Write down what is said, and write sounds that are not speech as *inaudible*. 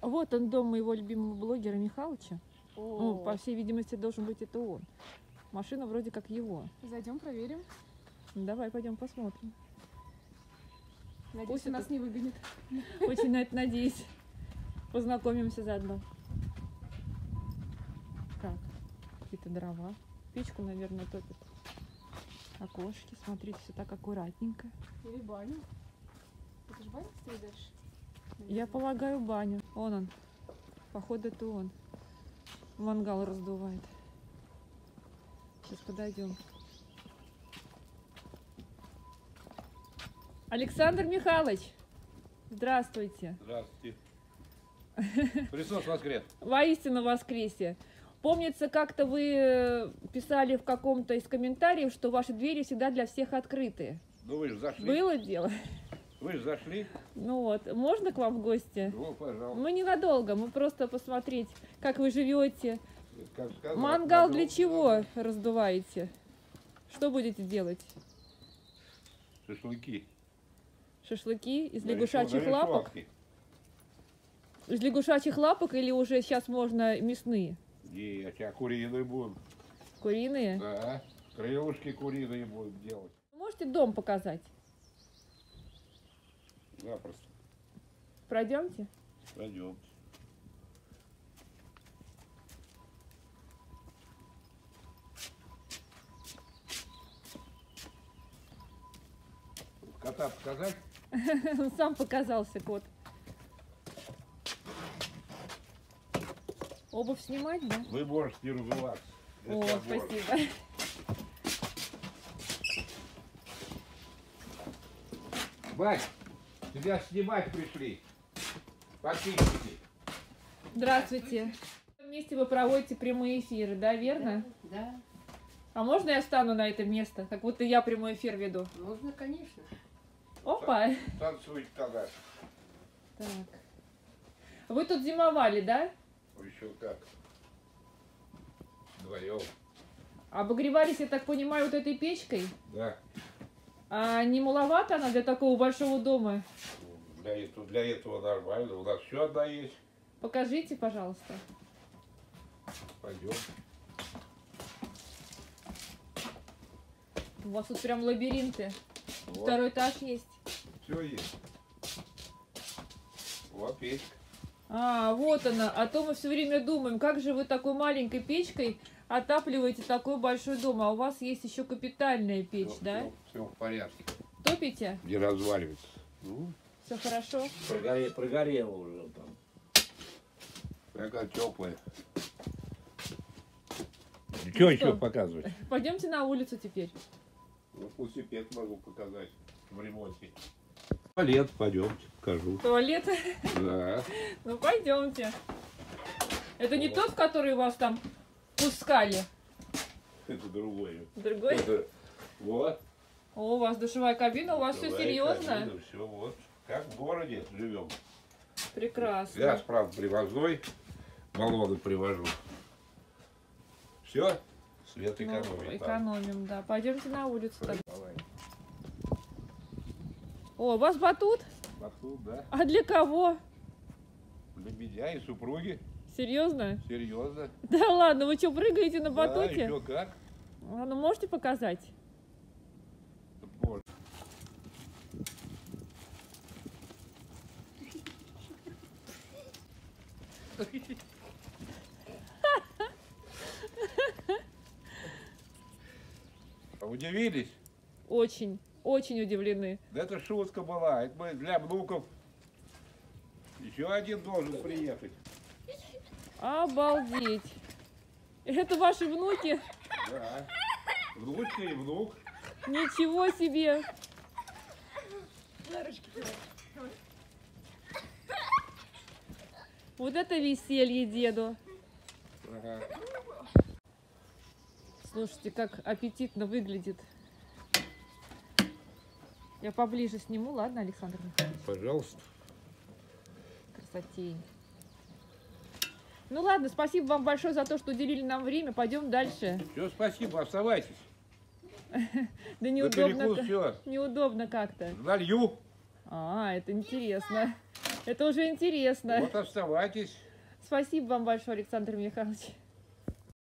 Вот он, дом моего любимого блогера Михалыча. Ну, О, по всей видимости, должен быть это он. Машина вроде как его. Зайдем, проверим. Ну, Давай пойдем посмотрим. Надеюсь, Пусть нас это- не выгонит. *laughs* Очень на это надеюсь. Познакомимся заодно. Так, какие-то дрова. Печку, наверное, топит. Окошки, смотрите, все так аккуратненько. Или баню. Это же баня стоит дальше? Я полагаю баню. Вон он. Походу, это он. Мангал раздувает. Сейчас подойдем. Александр Михайлович, здравствуйте. Здравствуйте. Христос воскрес. Воистину воскресе. Помнится, как-то вы э, писали в каком-то из комментариев, что ваши двери всегда для всех открыты. Ну вы же зашли. Было дело? Вы же зашли. Ну вот, можно к вам в гости? Ну, пожалуйста. Мы ненадолго, мы просто посмотреть, как вы живете. Как сказать, Мангал для чего раздуваете? Что будете делать? Шашлыки. Шашлыки из На лягушачьих на лапок? Из лягушачьих лапок или уже сейчас можно мясные? Нет, а куриные будем. Куриные? Да. Крылышки куриные будем делать. Можете дом показать? Запросто. Пройдемте. Пойдем. Кота показать? Он *laughs* сам показался, кот. Обувь снимать, да? Вы можете. Это О, спасибо. Бать, тебя снимать пришли. Подписчики. Здравствуйте. Вместе вы проводите прямые эфиры, да, верно? Да, А можно я встану на это место, как будто я прямой эфир веду? можно, конечно. Опа! Танцуйте тогда. Так. Вы тут зимовали, да? Еще как. Вдвоем. Обогревались, я так понимаю, вот этой печкой? Да. А не маловато она для такого большого дома? Для этого, для этого нормально. У нас еще одна есть. Покажите, пожалуйста. Пойдем. У вас тут прям лабиринты. Вот. Второй этаж есть. Все есть. Вот печка. А, вот она. А то мы все время думаем, как же вы такой маленькой печкой отапливаете такой большой дом. А у вас есть еще капитальная печь, Всё- да? всё- всё в порядке. Топите? Не разваливается. Ну, Все хорошо? Прогоре- прогорело уже там. такая теплая. Ну Что еще показывать? *laughs* Пойдемте на улицу теперь. Ну, велосипед могу показать в ремонте. Туалет, пойдемте, покажу. Туалет? Да. *laughs* Ну пойдемте. Это не тот, который вас там пускали? Это другое. Другой? Это вот. О, у вас душевая кабина, у вас все серьезно? Все вот. Как в городе живем. Прекрасно. Газ, правда, привозной. Баллоны привожу. Все? Свет Ну, экономит. там. экономим, да. Пойдемте на улицу. Давай. О, у вас батут? Батут, да? А для кого? Для меня и супруги. Серьезно? Серьезно. *laughs* Да ладно, вы что, прыгаете на Да, батуте? еще как. А ну можете показать? Можно. А Удивились? Очень, очень удивлены. Да это шутка была. Это мы для внуков. Еще один должен приехать. Обалдеть. Это ваши внуки? Да. Внучка и внук. Ничего себе. Вот это веселье деду. Ага. Слушайте, как аппетитно выглядит. Я поближе сниму, ладно, Александр Михайлович? Пожалуйста. Красотень. Ну ладно, спасибо вам большое за то, что уделили нам время. Пойдем дальше. Все, спасибо, оставайтесь. Да неудобно, неудобно как-то. Налью. А, это интересно. Это уже интересно. Вот оставайтесь. Спасибо вам большое, Александр Михайлович.